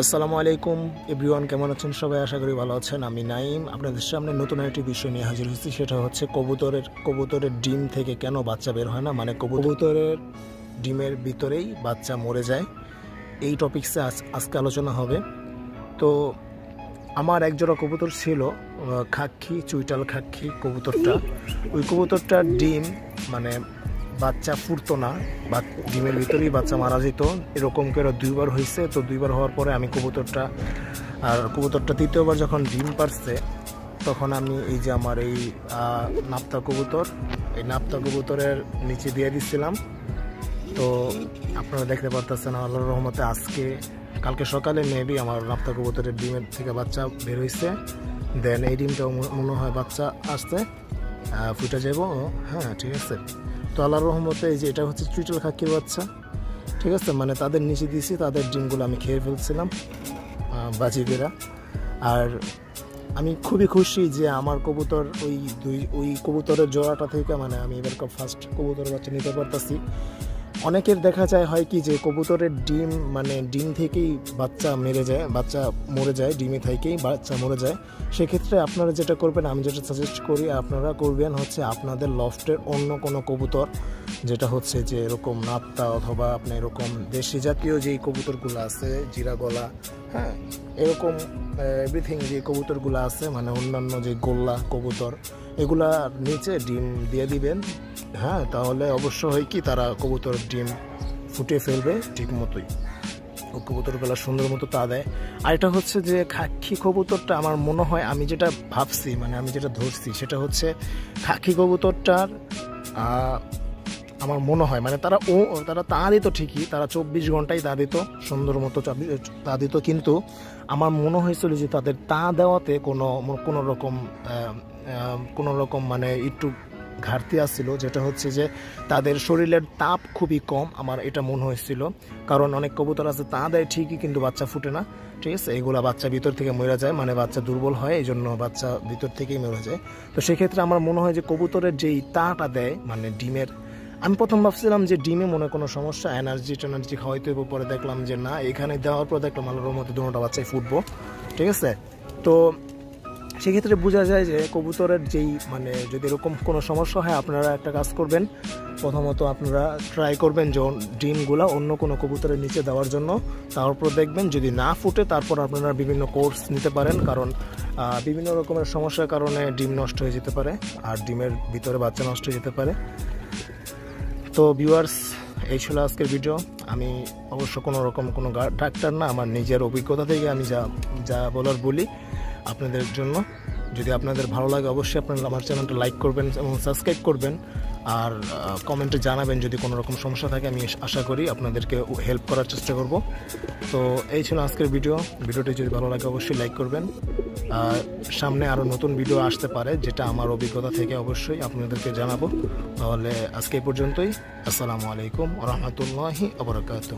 আসসালামু আলাইকুম, এভরিওয়ান কেমন আছেন সবাই? আশা করি ভালো আছেন। আমি নাইম আপনাদের সামনে নতুন একটি বিষয় নিয়ে হাজির হয়েছি। সেটা হচ্ছে কবুতরের কবুতরের ডিম থেকে কেন বাচ্চা বের হয় না? মানে কবুতরের ডিমের ভিতরেই বাচ্চা মরে যায়। এই টপিক্সে আজ আজকে আলোচনা হবে। তো আমার একজোড়া কবুতর ছিল খাক্ষি, চুইটাল খাক্ষি কবুতরটা। ওই কবুতরটার ডিম মানে বাচ্চা ফুটতো না বা ডিমের ভিতরেই বাচ্চা মারা যেত। এরকম করে দুইবার হয়েছে তো দুইবার হওয়ার পরে আমি কবুতরটা আর কবুতরটা তৃতীয়বার যখন ডিম পারছে তখন আমি এই যে আমার এই নাপ্তা কবুতর এই নাপ্তা কবুতরের নিচে দিয়ে দিচ্ছিলাম তো আপনারা দেখতে পারতেছেন আল্লাহর রহমতে আজকে কালকে সকালে মেবি আমার নাপ্তা কবুতরের ডিমের থেকে বাচ্চা বের হয়েছে দেন এই ডিমটাও মনে- হয় বাচ্চা আহ, ফুটে যাব হ্যাঁ ঠিক আছে। তো আল্লাহর রহমতে এই যে এটা হচ্ছে চুইটাল খাকির বাচ্চা, ঠিক আছে? মানে তাদের নিচে দিয়েছি, তাদের ডিমগুলো আমি খেয়ে ফেলছিলাম বাজিদেরা আর আমি খুবই খুশি যে আমার কবুতর ওই দুই, ওই কবুতরের জোড়াটা থেকে মানে আমি এবার ফার্স্ট কবুতর বাচ্চা নিতে পারতাছি। অনেকের দেখা যায় হয় কি যে কবুতরের ডিম মানে ডিম থেকেই বাচ্চা মেরে যায়, বাচ্চা মরে যায়, ডিমে থেকেই বাচ্চা মরে যায়। সেক্ষেত্রে আপনারা যেটা করবেন, আমি যেটা সাজেস্ট করি, আপনারা করবেন হচ্ছে আপনাদের লফটের অন্য কোনো কবুতর, যেটা হচ্ছে যে এরকম নাপ্তা অথবা আপনার এরকম দেশি জাতীয় যেই কবুতরগুলো আছে, জিরা গলা হ্যাঁ? এরকম এভরিথিং যে কবুতরগুলো আছে মানে অন্যান্য যে গোল্লা কবুতর এগুলা নিচে ডিম দিয়ে দিবেন। হ্যাঁ তাহলে অবশ্য হয় কি, তারা কবুতর ডিম ফুটে ফেলবে ঠিক মতোই। ও কবুতরগুলো সুন্দর মতো তা দেয়। আর এটা হচ্ছে যে খাকি কবুতরটা আমার মনে হয়, আমি যেটা ভাবছি মানে আমি যেটা ধরছি, সেটা হচ্ছে খাকি কবুতরটার আমার মনে হয় মানে তারা ও, তারা তা দিত ঠিকই, তারা চব্বিশ ঘন্টাই তা দিত, সুন্দর মতো তা দিত, কিন্তু আমার মনে হয়েছিল যে তাদের তা দেওয়াতে কোনো কোনো রকম কোনো রকম মানে একটু ঘাটতি আসছিল যেটা হচ্ছে যে তাদের শরীরের তাপ খুবই কম, আমার এটা মনে হয়েছিল। কারণ অনেক কবুতর আছে, তা দেয় ঠিকই, কিন্তু বাচ্চা ফুটে না। ঠিক আছে? এগুলা বাচ্চা ভিতর থেকে মরে যায় মানে বাচ্চা দুর্বল হয় এই জন্য বাচ্চা ভিতর থেকেই মরে যায়। তো সেক্ষেত্রে আমার মনে হয় যে কবুতরের যেই তাটা দেয় মানে ডিমের, আমি প্রথম ভাবছিলাম যে ডিমে মনে কোনো সমস্যা এনার্জি টেনার্জি খাওয়াইতে হবে পরে দেখলাম যে না, এখানে দেওয়ার পর দেখলাম আলোর মধ্যে দুটোটা বাচ্চাই ফুটবো। ঠিক আছে? তো সেক্ষেত্রে বোঝা যায় যে কবুতরের যেই মানে যদি এরকম কোনো সমস্যা হয়, আপনারা একটা কাজ করবেন। প্রথমত আপনারা ট্রাই করবেন যে ডিমগুলা অন্য কোনো কবুতরের নিচে দেওয়ার জন্য। তারপর দেখবেন, যদি না ফুটে, তারপর আপনারা বিভিন্ন কোর্স নিতে পারেন। কারণ বিভিন্ন রকমের সমস্যার কারণে ডিম নষ্ট হয়ে যেতে পারে, আর ডিমের ভিতরে বাচ্চা নষ্ট হয়ে যেতে পারে। তো ভিউয়ার্স এই ছিল আজকের ভিডিও আমি অবশ্য কোনো রকম কোনো ডাক্তার না, আমার নিজের অভিজ্ঞতা থেকে আমি যা যা বলার বলি। আপনাদের জন্য। যদি আপনাদের ভালো লাগে, অবশ্যই আপনারা আমার চ্যানেলটা লাইক করবেন এবং সাবস্ক্রাইব করবেন। আর কমেন্টে জানাবেন যদি কোনো রকম সমস্যা থাকে, আমি আশা করি আপনাদেরকে হেল্প করার চেষ্টা করব। তো এই ছিল আজকের ভিডিও ভিডিওটি যদি ভালো লাগে, অবশ্যই লাইক করবেন। আর, সামনে আরও নতুন ভিডিও আসতে পারে, যেটা আমার অভিজ্ঞতা থেকে অবশ্যই আপনাদেরকে জানাব। তাহলে আজকে এই পর্যন্তই। আসসালামু আলাইকুম রহমতুল্লাহি আবরকাত